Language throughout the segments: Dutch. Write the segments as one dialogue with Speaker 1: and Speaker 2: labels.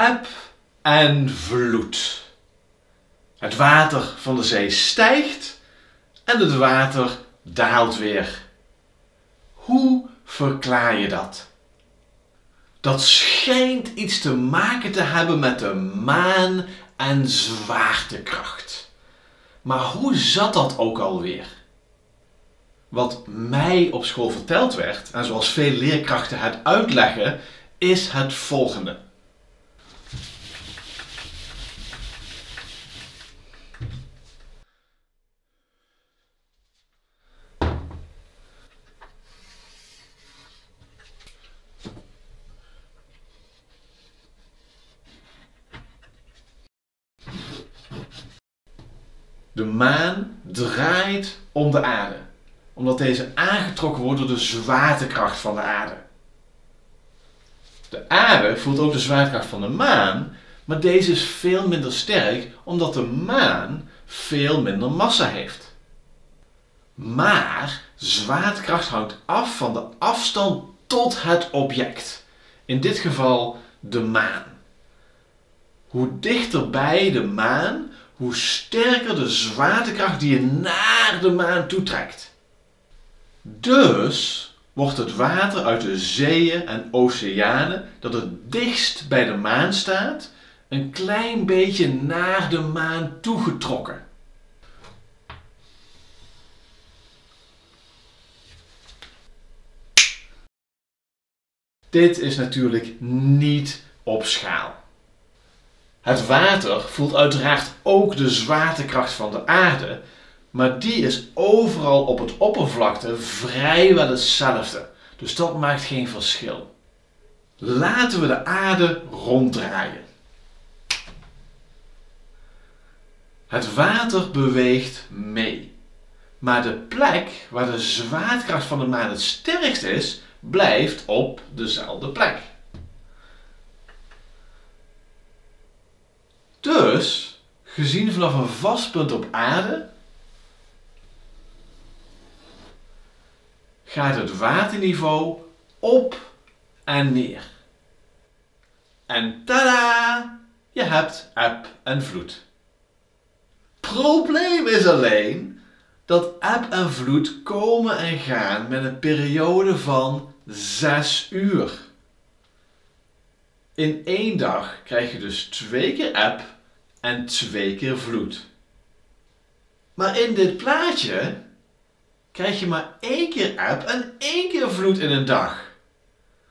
Speaker 1: eb en vloed. Het water van de zee stijgt en het water daalt weer. Hoe verklaar je dat? Dat schijnt iets te maken te hebben met de maan en zwaartekracht. Maar hoe zat dat ook alweer? Wat mij op school verteld werd, en zoals veel leerkrachten het uitleggen, is het volgende. De maan draait om de aarde, omdat deze aangetrokken wordt door de zwaartekracht van de aarde. De aarde voelt ook de zwaartekracht van de maan, maar deze is veel minder sterk omdat de maan veel minder massa heeft. Maar zwaartekracht hangt af van de afstand tot het object. In dit geval de maan. Hoe dichterbij de maan, hoe sterker de zwaartekracht die je naar de maan toetrekt. Dus wordt het water uit de zeeën en oceanen dat het dichtst bij de maan staat, een klein beetje naar de maan toegetrokken. Dit is natuurlijk niet op schaal. Het water voelt uiteraard ook de zwaartekracht van de aarde, maar die is overal op het oppervlakte vrijwel hetzelfde. Dus dat maakt geen verschil. Laten we de aarde ronddraaien. Het water beweegt mee. Maar de plek waar de zwaartekracht van de maan het sterkst is, blijft op dezelfde plek. Dus, gezien vanaf een vast punt op aarde, gaat het waterniveau op en neer. En tada! Je hebt eb en vloed. Probleem is alleen dat eb en vloed komen en gaan met een periode van 6 uur. In één dag krijg je dus twee keer eb en twee keer vloed. Maar in dit plaatje krijg je maar één keer eb en één keer vloed in een dag.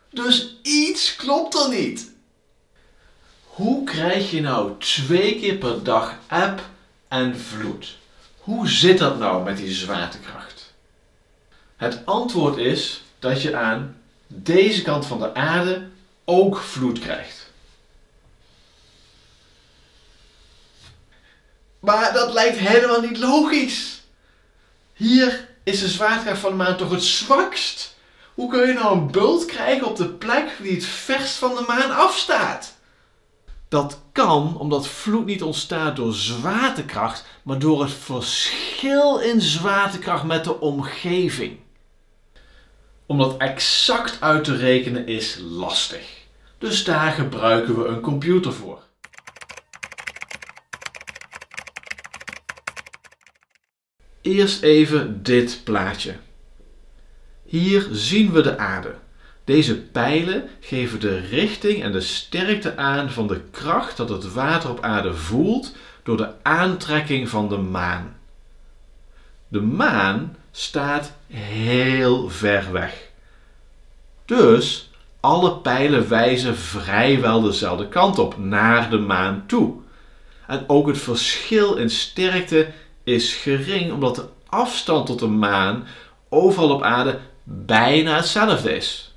Speaker 1: Dus iets klopt er niet. Hoe krijg je nou twee keer per dag eb en vloed? Hoe zit dat nou met die zwaartekracht? Het antwoord is dat je aan deze kant van de aarde ook vloed krijgt. Maar dat lijkt helemaal niet logisch. Hier is de zwaartekracht van de maan toch het zwakst? Hoe kun je nou een bult krijgen op de plek die het verst van de maan afstaat? Dat kan omdat vloed niet ontstaat door zwaartekracht, maar door het verschil in zwaartekracht met de omgeving. Om dat exact uit te rekenen is lastig. Dus daar gebruiken we een computer voor. Eerst even dit plaatje. Hier zien we de aarde. Deze pijlen geven de richting en de sterkte aan van de kracht dat het water op aarde voelt door de aantrekking van de maan. De maan staat heel ver weg. Dus alle pijlen wijzen vrijwel dezelfde kant op, naar de maan toe. En ook het verschil in sterkte is gering omdat de afstand tot de maan overal op aarde bijna hetzelfde is.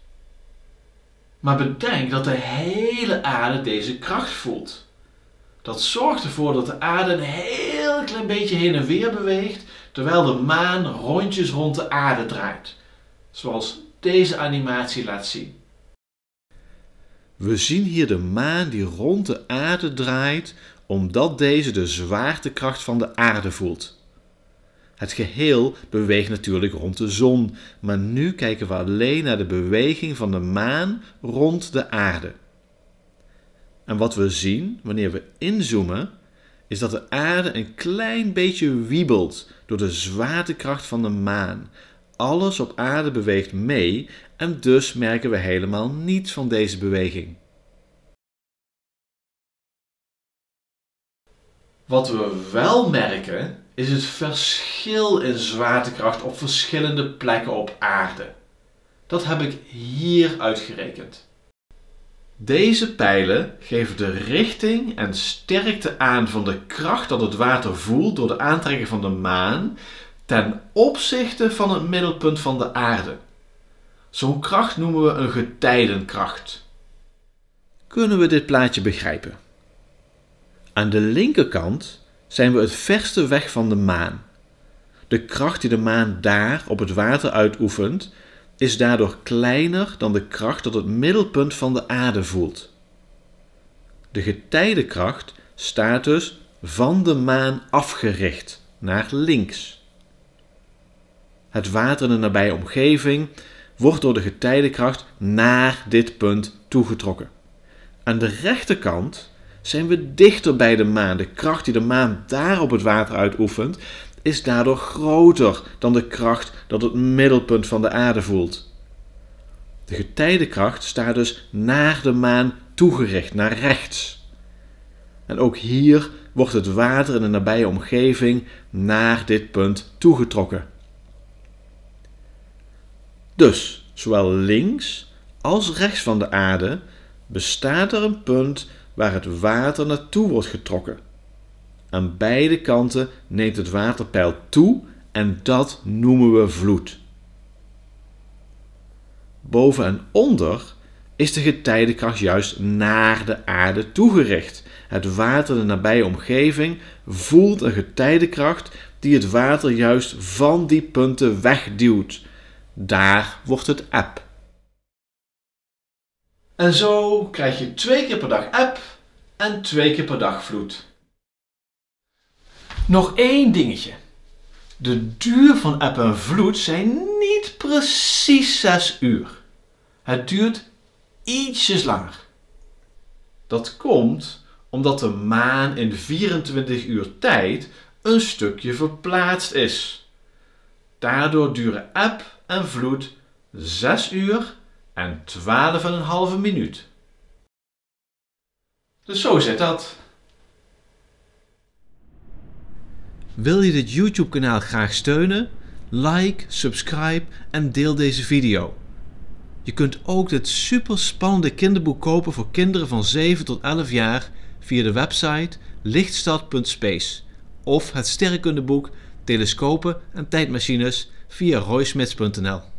Speaker 1: Maar bedenk dat de hele aarde deze kracht voelt. Dat zorgt ervoor dat de aarde een heel klein beetje heen en weer beweegt, terwijl de maan rondjes rond de aarde draait. Zoals deze animatie laat zien. We zien hier de maan die rond de aarde draait, omdat deze de zwaartekracht van de aarde voelt. Het geheel beweegt natuurlijk rond de zon, maar nu kijken we alleen naar de beweging van de maan rond de aarde. En wat we zien wanneer we inzoomen, is dat de aarde een klein beetje wiebelt door de zwaartekracht van de maan. Alles op aarde beweegt mee en dus merken we helemaal niets van deze beweging. Wat we wel merken is het verschil in zwaartekracht op verschillende plekken op aarde. Dat heb ik hier uitgerekend. Deze pijlen geven de richting en sterkte aan van de kracht dat het water voelt door de aantrekking van de maan ten opzichte van het middelpunt van de aarde. Zo'n kracht noemen we een getijdenkracht. Kunnen we dit plaatje begrijpen? Aan de linkerkant zijn we het verste weg van de maan. De kracht die de maan daar op het water uitoefent, is daardoor kleiner dan de kracht dat het middelpunt van de aarde voelt. De getijdenkracht staat dus van de maan afgericht naar links. Het water in de nabije omgeving wordt door de getijdenkracht naar dit punt toegetrokken. Aan de rechterkant zijn we dichter bij de maan. De kracht die de maan daar op het water uitoefent, is daardoor groter dan de kracht dat het middelpunt van de aarde voelt. De getijdenkracht staat dus naar de maan toegericht, naar rechts. En ook hier wordt het water in de nabije omgeving naar dit punt toegetrokken. Dus, zowel links als rechts van de aarde bestaat er een punt waar het water naartoe wordt getrokken. Aan beide kanten neemt het waterpeil toe en dat noemen we vloed. Boven en onder is de getijdenkracht juist naar de aarde toegericht. Het water de nabije omgeving voelt een getijdenkracht die het water juist van die punten wegduwt. Daar wordt het eb. En zo krijg je twee keer per dag eb en twee keer per dag vloed. Nog één dingetje. De duur van eb en vloed zijn niet precies 6 uur. Het duurt ietsjes langer. Dat komt omdat de maan in 24 uur tijd een stukje verplaatst is. Daardoor duren eb en vloed 6 uur en 12,5 minuut. Dus zo zit dat. Wil je dit YouTube kanaal graag steunen? Like, subscribe en deel deze video. Je kunt ook dit super spannende kinderboek kopen voor kinderen van 7 tot 11 jaar via de website lichtstad.space of het sterrenkundeboek Telescopen en tijdmachines via roysmits.nl.